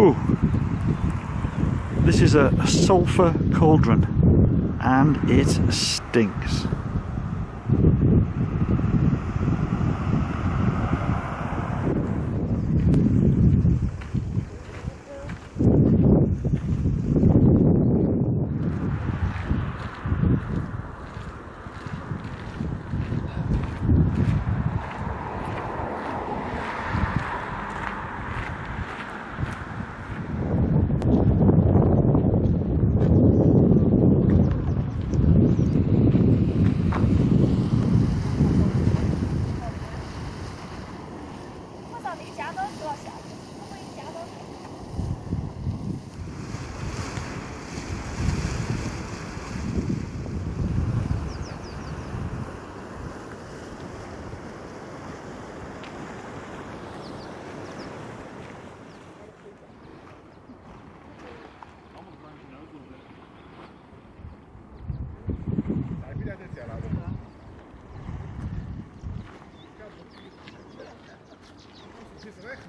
Whew. This is a sulphur cauldron and it stinks. 啥都多少钱 zit er echt